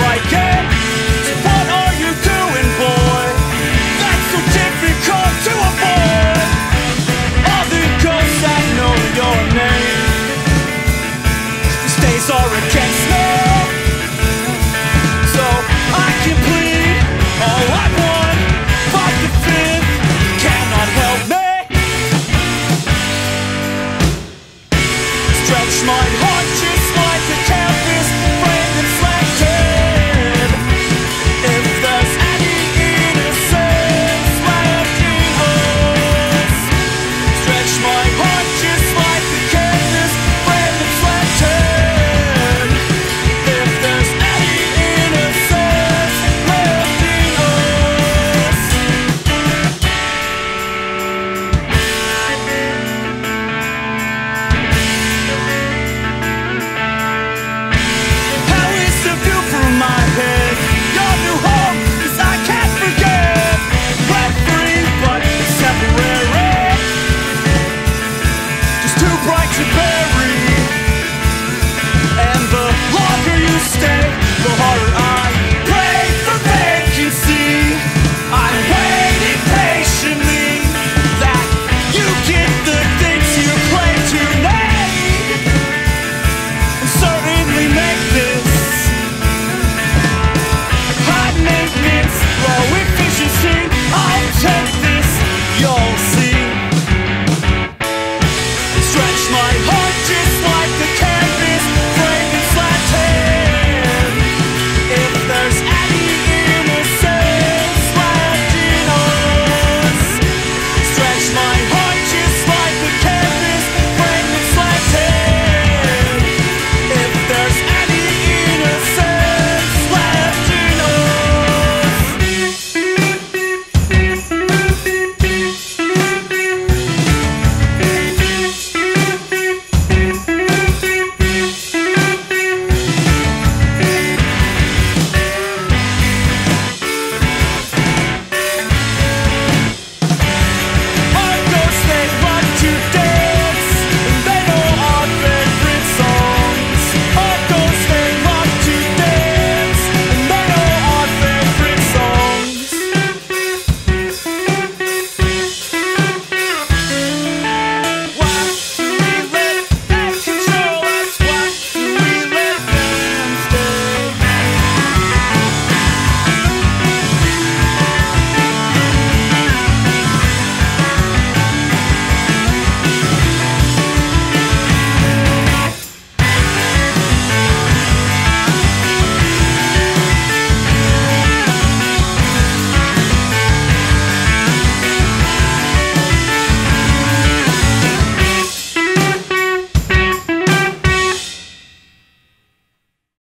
like.